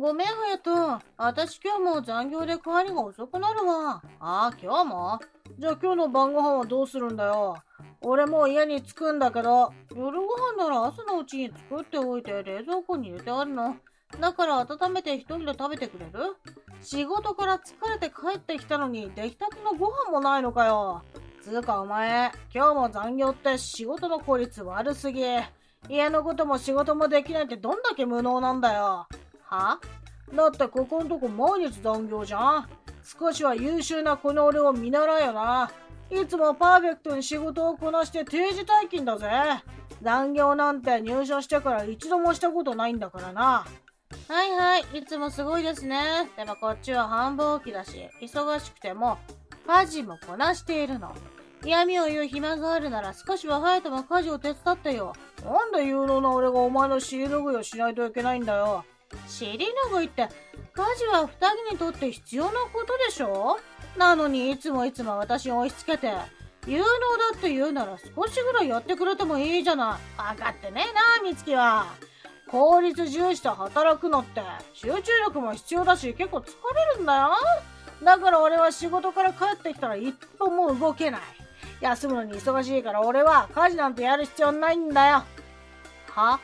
ごめん、隼人。私今日も残業で帰りが遅くなるわ。ああ、今日も？じゃあ今日の晩ご飯はどうするんだよ？俺もう家に着くんだけど、夜ご飯なら朝のうちに作っておいて冷蔵庫に入れてあるの。だから温めて一人で食べてくれる？仕事から疲れて帰ってきたのに出来たてのご飯もないのかよ。つうかお前、今日も残業って仕事の効率悪すぎ。家のことも仕事もできないってどんだけ無能なんだよ。は？だってここんとこ毎日残業じゃん少しは優秀なこの俺を見習えよな。いつもパーフェクトに仕事をこなして定時退勤だぜ。残業なんて入社してから一度もしたことないんだからな。はいはい、いつもすごいですね。でもこっちは繁忙期だし、忙しくても家事もこなしているの。嫌味を言う暇があるなら少しは早くも家事を手伝ってよ。なんで有能な俺がお前の尻拭いをしないといけないんだよ。尻拭いって家事は二人にとって必要なことでしょ？なのにいつもいつも私を押し付けて、有能だって言うなら少しぐらいやってくれてもいいじゃない。分かってねえな、美月は。効率重視で働くのって集中力も必要だし結構疲れるんだよ。だから俺は仕事から帰ってきたら一歩も動けない。休むのに忙しいから俺は家事なんてやる必要ないんだよ。は？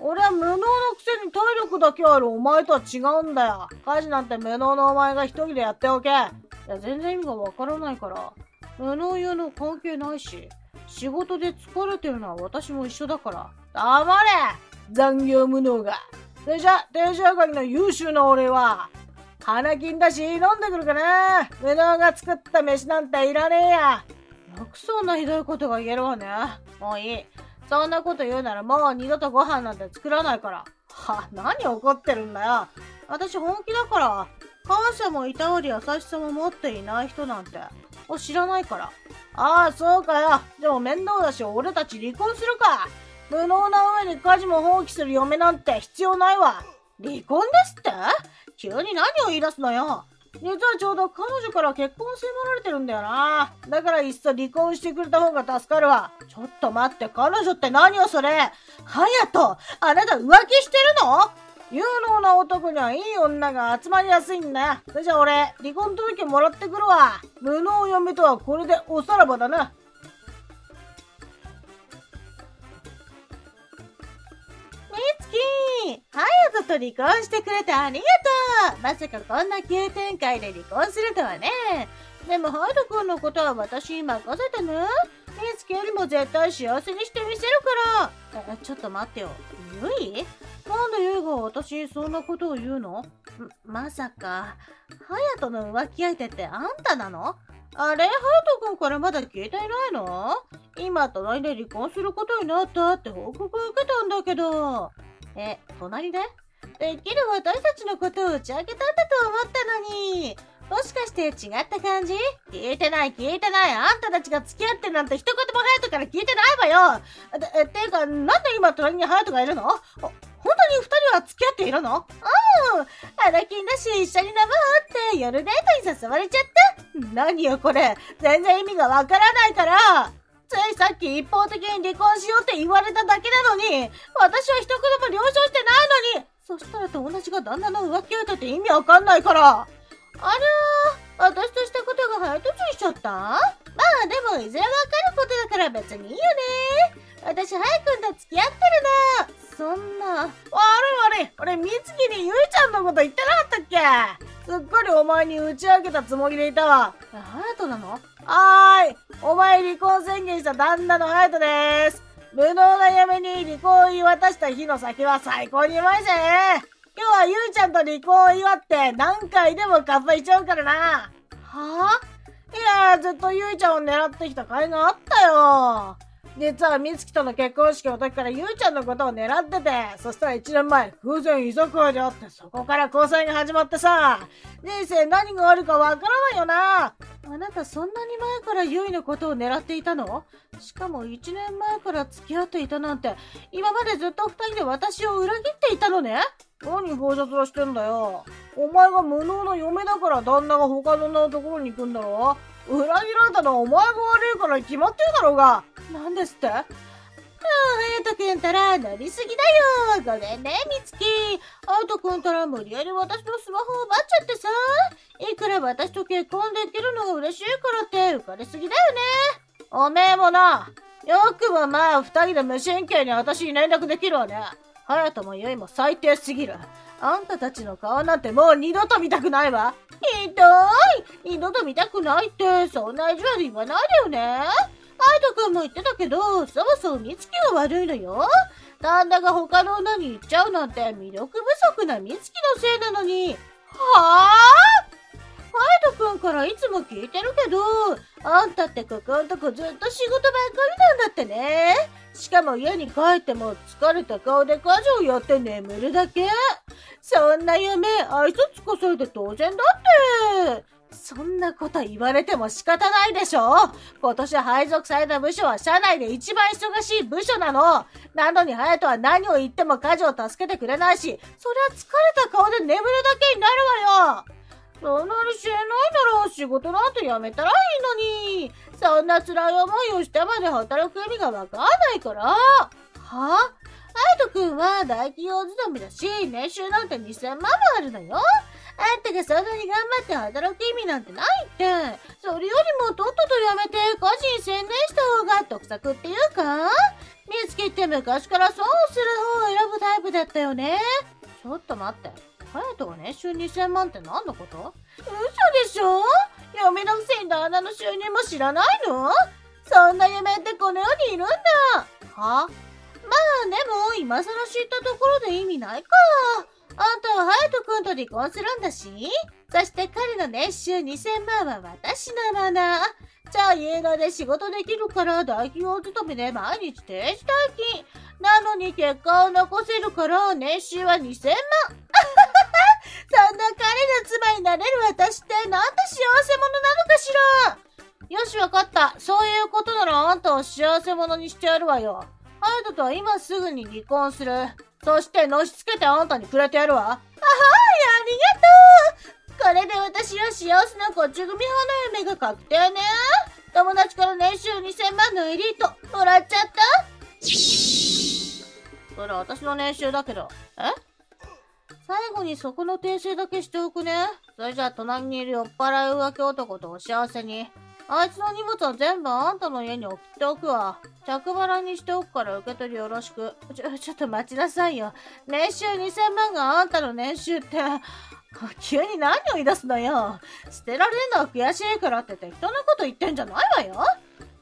俺は無能のくせに体力だけあるお前とは違うんだよ。家事なんて無能のお前が一人でやっておけ。いや、全然意味がわからないから。無能言うの関係ないし、仕事で疲れてるのは私も一緒だから。黙れ残業無能が。それじゃ、定時上がりの優秀な俺は、花金だし飲んでくるかな無能が作った飯なんていらねえや。よくそんなひどいことが言えるわね。もういい。そんなこと言うならもう二度とご飯なんて作らないから。は、何怒ってるんだよ。私本気だから。感謝もいたわり優しさも持っていない人なんて。を知らないから。ああ、そうかよ。でも面倒だし、俺たち離婚するか。無能な上に家事も放棄する嫁なんて必要ないわ。離婚ですって？急に何を言い出すのよ。実はちょうど彼女から結婚迫られてるんだよな。だからいっそ離婚してくれた方が助かるわ。ちょっと待って、彼女って何よそれ。ハヤト、あなた浮気してるの？有能な男にはいい女が集まりやすいんだよ。それじゃあ俺、離婚届もらってくるわ。無能嫁とはこれでおさらばだな。みつきハヤトと離婚してくれてありがとうまさかこんな急展開で離婚するとはね。でもハヤト君のことは私に任せてね。みつきよりも絶対幸せにしてみせるから。ちょっと待ってよ。ゆいなんでゆいが私にそんなことを言うの？まさか、ハヤトの浮気相手ってあんたなの？あれハヤト君からまだ聞いていないの？今、隣で離婚することになったって報告を受けたんだけど。え、隣で？できる私たちのことを打ち明けたんだと思ったのに。もしかして違った感じ？聞いてない聞いてない。あんたたちが付き合ってなんて一言もハヤトから聞いてないわよ。て、ていうか、なんで今隣にハヤトがいるの？本当に二人は付き合っているの？うん。花金だし一緒に飲もうって夜デートに誘われちゃった。何よこれ。全然意味がわからないから。ついさっき一方的に離婚しようって言われただけなのに、私は一言も了承してないのに、そしたら友達が旦那の浮気相手って意味わかんないから。あら私としたことがハヤトしちゃった？まあでもいずれわかることだから別にいいよね。私、ハヤくんと付き合ってるの。そんな。悪い悪い。俺、みつきにゆいちゃんのこと言ってなかったっけ？すっかりお前に打ち明けたつもりでいたわ。ハヤトなの？はーい。お前離婚宣言した旦那のハヤトです。無能な嫁に離婚を言い渡した日の先は最高にうまいぜ。今日はゆいちゃんと離婚を祝って何回でも乾杯しちゃうからな。はぁ、いやずっとゆいちゃんを狙ってきた甲斐があったよ。実は美月との結婚式の時からゆいちゃんのことを狙ってて、そしたら1年前、偶然居酒屋で会って、そこから交際が始まってさ、人生何があるかわからないよな。あなたそんなに前からゆいのことを狙っていたの？しかも1年前から付き合っていたなんて、今までずっと2人で私を裏切っていたのね？何放射面してんだよ。お前が無能な嫁だから旦那が他の女のところに行くんだろ？裏切られたのはお前が悪いから決まってるだろうが。何ですって？隼人くんたら乗りすぎだよ。ごめんね、みつき。隼人くんたら無理やり私のスマホを奪っちゃってさ。いくら私と結婚できるのが嬉しいからって浮かれすぎだよね。おめえもな。よくもまあ二人で無神経に私に連絡できるわね。隼人もゆいも最低すぎる。あんたたちの顔なんてもう二度と見たくないわ。ひどい二度と見たくないって、そんな意地悪言わないでよね。アイト君も言ってたけど、そもそも美月が悪いのよ。旦那が他の女に行っちゃうなんて魅力不足な美月のせいなのに。はぁハイト君からいつも聞いてるけど、あんたってここんとこずっと仕事ばっかりなんだってね。しかも家に帰っても疲れた顔で家事をやって眠るだけ。そんな夢、愛想つかされて当然だって。そんなこと言われても仕方ないでしょ今年配属された部署は社内で一番忙しい部署なのなのに隼人は何を言っても家事を助けてくれないし、そりゃ疲れた顔で眠るだけになるわよそんなに知らないなら仕事なんて辞めたらいいのに。そんな辛い思いをしてまで働く意味がわかんないから。は？あ隼人君は大企業勤めだし、年収なんて2000万もあるのよ。あんたがそんなに頑張って働く意味なんてないって。それよりもとっとと辞めて個人に専念した方が得策っていうか見つけて昔から損をする方を選ぶタイプだったよね。ちょっと待って。隼人が年収2000万って何のこと？嘘でしょ？嫁のくせに旦那の収入も知らないの？そんな夢ってこの世にいるんだ。は？でも、今更知ったところで意味ないか。あんたは隼人君と離婚するんだし。そして彼の年収2000万は私のもの。じゃあ家側で仕事できるから大企業勤めで毎日定時退勤。なのに結果を残せるから年収は2000万。そんな彼の妻になれる私ってなんて幸せ者なのかしら。よしわかった。そういうことならあんたを幸せ者にしてやるわよ。ハヤトとは今すぐに離婚する。そしてのしつけてあんたにくれてやるわ。あはい、ありがとうこれで私は幸せなこっち組派の夢が確定ね。友達から年収2000万のエリートもらっちゃったそれ私の年収だけど。え？最後にそこの訂正だけしておくね。それじゃあ隣にいる酔っ払い浮気男とお幸せに。あいつの荷物は全部あんたの家に送っておくわ。着払いにしておくから受け取りよろしく。ちょ、ちょっと待ちなさいよ。年収2000万があんたの年収って、急に何を言い出すのよ。捨てられるのは悔しいからって適当なこと言ってんじゃないわよ。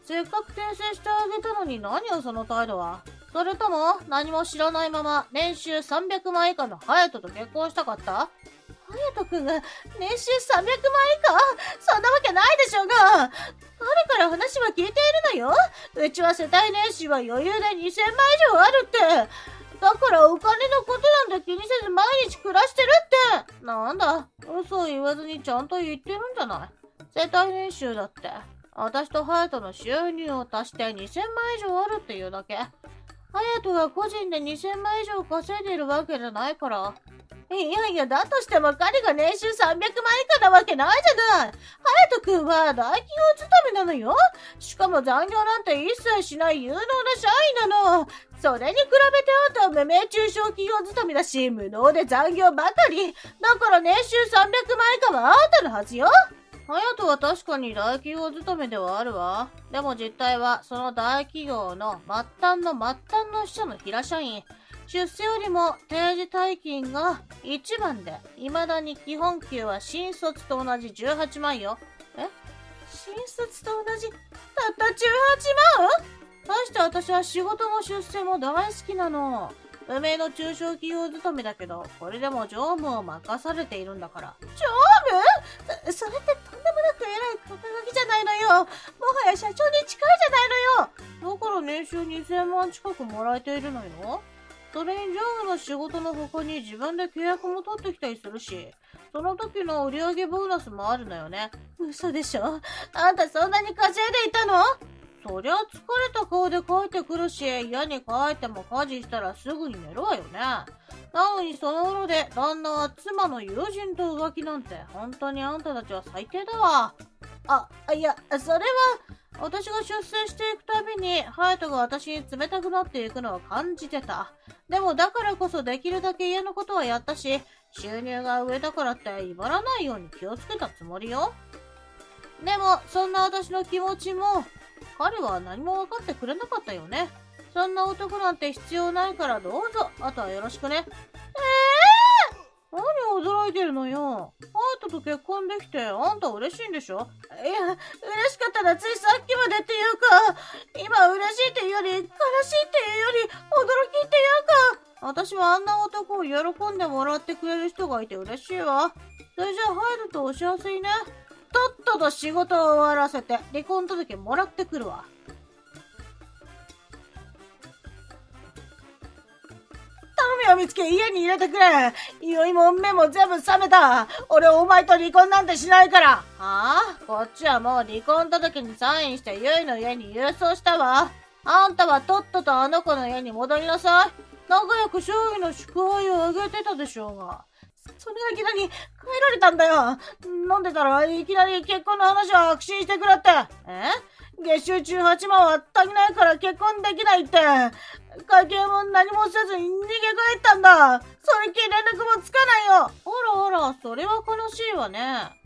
せっかく訂正してあげたのに何よその態度は。それとも何も知らないまま年収300万以下の隼人と結婚したかった？隼人くんが年収300万以下？そんなわけないでしょうが。彼から話は聞いているのよ？うちは世帯年収は余裕で2000万以上あるって。だからお金のことなんて気にせず毎日暮らしてるって。なんだ？嘘を言わずにちゃんと言ってるんじゃない？世帯年収だって。私と隼人の収入を足して2000万以上あるっていうだけ。隼人が個人で2000万以上稼いでるわけじゃないから。いやいや、だとしても彼が年収300万以下なわけないじゃない。隼人くんは大企業勤めなのよ。しかも残業なんて一切しない有能な社員なの。それに比べてあんたは無名中小企業勤めだし、無能で残業ばかり。だから年収300万以下はあんたのはずよ。隼人は確かに大企業勤めではあるわ。でも実態はその大企業の末端の末端の支社の平社員。出世よりも定時退勤が1番で、未だに基本給は新卒と同じ18万よ。え？新卒と同じ、たった18万？大して私は仕事も出世も大好きなの。無名の中小企業勤めだけど、これでも常務を任されているんだから。常務？それってとんでもなく偉い肩書きじゃないのよ。もはや社長に近いじゃないのよ。だから年収2000万近くもらえているのよ。それにジョーの仕事の他に自分で契約も取ってきたりするし、その時の売上ボーナスもあるのよね。嘘でしょ？あんたそんなに稼いでいたの？そりゃ疲れた顔で帰ってくるし、家に帰っても家事したらすぐに寝るわよね。なのにその頃で旦那は妻の友人と浮気なんて本当にあんたたちは最低だわ。あ、いや、それは、私が出世していくたびに、ハヤトが私に冷たくなっていくのは感じてた。でもだからこそできるだけ家のことはやったし、収入が上だからって威張らないように気をつけたつもりよ。でも、そんな私の気持ちも、彼は何も分かってくれなかったよね。そんな男なんて必要ないからどうぞ。あとはよろしくね。えー、何驚いてるのよ。あんたと結婚できて、あんた嬉しいんでしょ？いや、嬉しかったらついさっきまでっていうか、今嬉しいっていうより、悲しいっていうより、驚きっていうか、私はあんな男を喜んでもらってくれる人がいて嬉しいわ。それじゃあ入るとお幸せにね。とっとと仕事を終わらせて離婚届もらってくるわ。を見つけ家に入れてくれ酔いも目も全部冷めた俺お前と離婚なんてしないからはあ？こっちはもう離婚届にサインしてゆいの家に郵送したわ。あんたはとっととあの子の家に戻りなさい。仲良く勝利の祝杯をあげてたでしょうが。それがいきなり帰られたんだよ。飲んでたらいきなり結婚の話を確信してくれって。え？月収中8万は足りないから結婚できないって。会計も何もせずに逃げ帰ったんだ。それっきり連絡もつかないよ。あらあら、それは悲しいわね。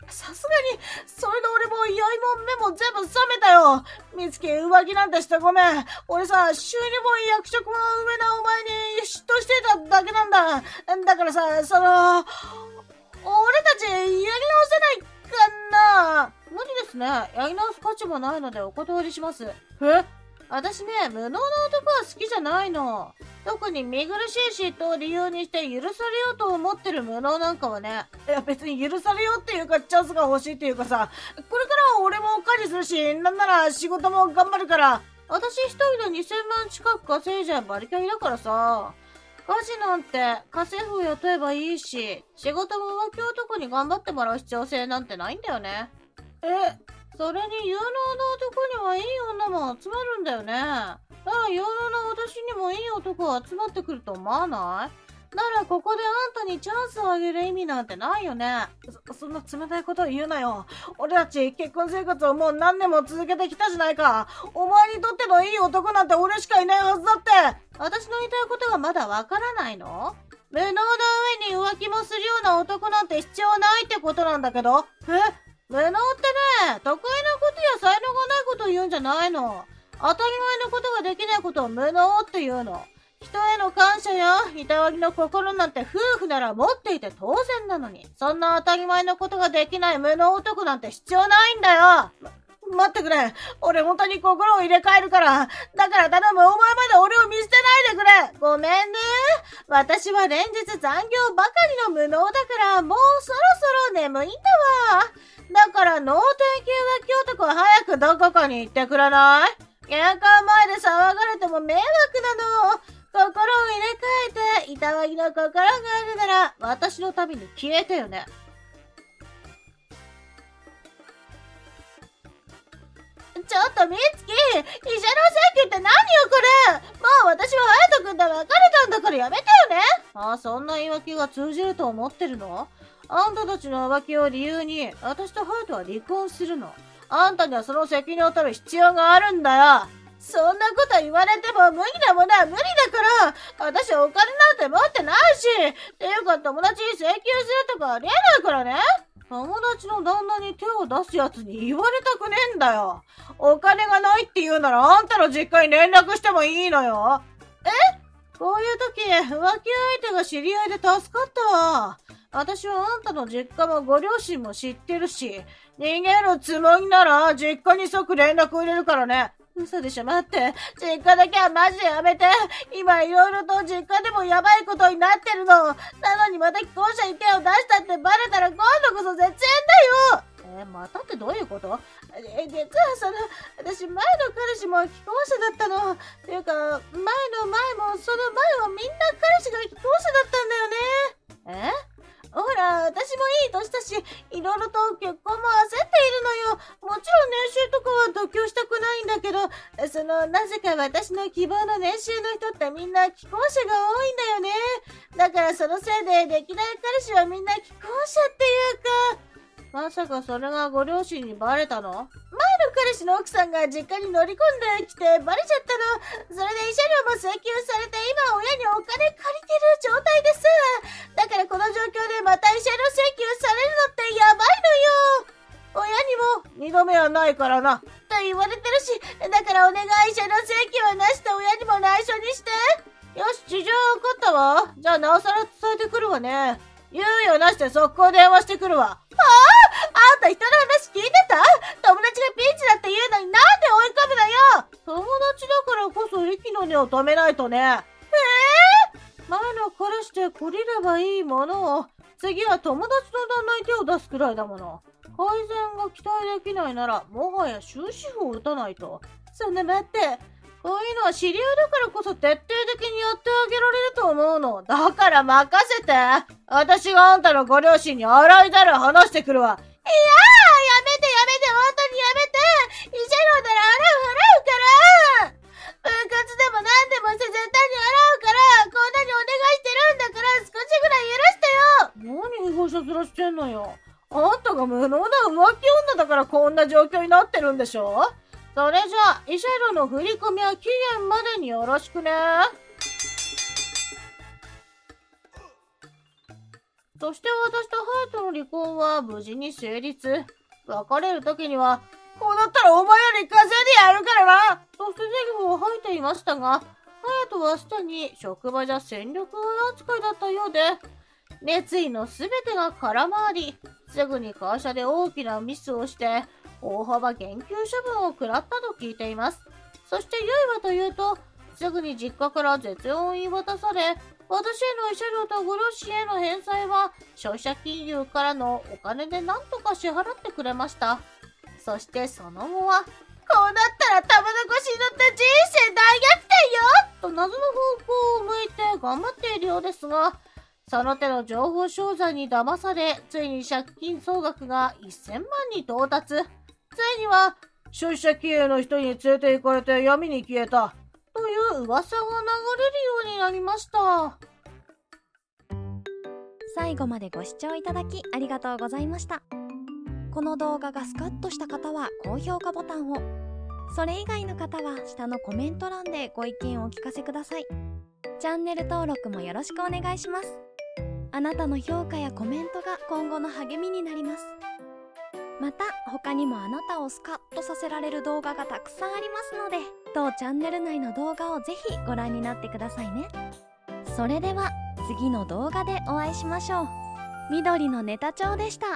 さすがに、それで俺も酔いも目も全部冷めたよ。見つけ浮気なんてしてごめん。俺さ、収入も役職も上なお前に嫉妬してただけなんだ。だからさ、その、俺たちやり直せないかな無理ですね。やり直す価値もないのでお断りします。え？私ね、無能な男は好きじゃないの。特に見苦しい嫉妬を理由にして許されようと思ってる無能なんかはね。いや別に許されようっていうかチャンスが欲しいっていうかさ、これからは俺も家事するし、なんなら仕事も頑張るから、私一人で2000万近く稼いじゃバリキャリだからさ。家事なんて家政婦を雇えばいいし、仕事も浮気男に頑張ってもらう必要性なんてないんだよね。え、それに有能な男にはいい女も集まるんだよね。だから有能な私にもいい男が集まってくると思わない？ならここであんたにチャンスをあげる意味なんてないよね。そ、そんな冷たいことを言うなよ。俺たち結婚生活をもう何年も続けてきたじゃないか。お前にとってのいい男なんて俺しかいないはずだって。私の言いたいことがまだわからないの？無能な上に浮気もするような男なんて必要ないってことなんだけど。え無能ってね、得意なことや才能がないことを言うんじゃないの。当たり前のことができないことを無能って言うの。人への感謝やいたわりの心なんて夫婦なら持っていて当然なのに。そんな当たり前のことができない無能男なんて必要ないんだよ。待ってくれ。俺本当に心を入れ替えるから。だから頼む。お前まで俺を見捨てないでくれ。ごめんね。私は連日残業ばかりの無能だから、もうそろそろ眠いんだわ。だから脳天気浮気男は早くどこかに行ってくれない？玄関前で騒がれても迷惑なの。心を入れ替えて、いたわりの心があるなら、私の旅に消えてよね。ちょっと美月、医者の請求って何よこれもう私は隼人君と別れたんだからやめてよねああ、そんな言い訳が通じると思ってるの？あんたたちの浮気を理由に、私とハヤトは離婚するの？あんたにはその責任を取る必要があるんだよ。そんなこと言われても無理なものは無理だから、私お金なんて持ってないし、っていうか友達に請求するとかありえないからね。友達の旦那に手を出すやつに言われたくねえんだよ。お金がないって言うならあんたの実家に連絡してもいいのよ。え？こういう時、浮気相手が知り合いで助かったわ。私はあんたの実家もご両親も知ってるし、逃げるつもりなら実家に即連絡を入れるからね。嘘でしょ？待って。実家だけはマジでやめて。今いろいろと実家でもやばいことになってるの。なのにまた既婚者に手を出したってバレたら今度こそ絶縁だよえー、またってどういうこと？え、実はその、私前の彼氏も既婚者だったの。っていうか、前の前もその前はみんな彼氏が既婚者だったんだよね。え？ほら、私もいい年し、いろいろと結婚も焦っているのよ。もちろん年収とかは度胸したくないんだけど、その、なぜか私の希望の年収の人ってみんな既婚者が多いんだよね。だからそのせいで、歴代彼氏はみんな既婚者っていうか、まさかそれがご両親にバレたの？前の彼氏の奥さんが実家に乗り込んできてバレちゃったの。それで慰謝料も請求されて今親にお金借りてる状態です。だからこの状況でまた慰謝料請求されるのってやばいのよ。親にも二度目はないからな。と言われてるし、だからお願い慰謝料請求はなしと親にも内緒にして。よし、事情わかったわ。じゃあなおさら伝えてくるわね。猶予なしで速攻電話してくるわ。はああ？んた人の話聞いてた？友達がピンチだって言うのになんで追い込むのよ？友達だからこそ息の根を止めないとね。ええー、前の彼氏で懲りればいいものを、次は友達の旦那に手を出すくらいだもの。改善が期待できないなら、もはや終止符を打たないと。そんな待って。こういうのは知り合いだからこそ徹底的にやってあげられると思うの。だから任せて。私があんたのご両親に洗いざる話してくるわ。いやーやめてやめて本当にやめて慰謝料なら払う払うから分割でも何でもして絶対に払うからこんなにお願いしてるんだから少しぐらい許してよ何違法者ずらしてんのよ。あんたが無能な浮気女だからこんな状況になってるんでしょそれじゃあ、慰謝料の振り込みは期限までによろしくね。そして私とハヤトの離婚は無事に成立。別れる時には、こうなったらお前より稼いでやるからなと捨て台詞を吐いていましたが、ハヤトはすでに職場じゃ戦力扱いだったようで、熱意の全てが空回り、すぐに会社で大きなミスをして、大幅減給処分を食らったと聞いています。そしてゆいはというと、すぐに実家から絶音を言い渡され、私への慰謝料とご両親への返済は消費者金融からのお金で何とか支払ってくれました。そしてその後は、こうなったら玉の腰に乗った人生大逆転よと謎の方向を向いて頑張っているようですが、その手の情報商材に騙され、ついに借金総額が1000万に到達。ついには、消費者金融の人に連れて行かれて闇に消えた。という噂が流れるようになりました。最後までご視聴いただきありがとうございました。この動画がスカッとした方は高評価ボタンを。それ以外の方は下のコメント欄でご意見をお聞かせください。チャンネル登録もよろしくお願いします。あなたの評価やコメントが今後の励みになります。また他にもあなたをスカッとさせられる動画がたくさんありますので当チャンネル内の動画をぜひご覧になってくださいね。それでは次の動画でお会いしましょう。緑のネタ帳でした。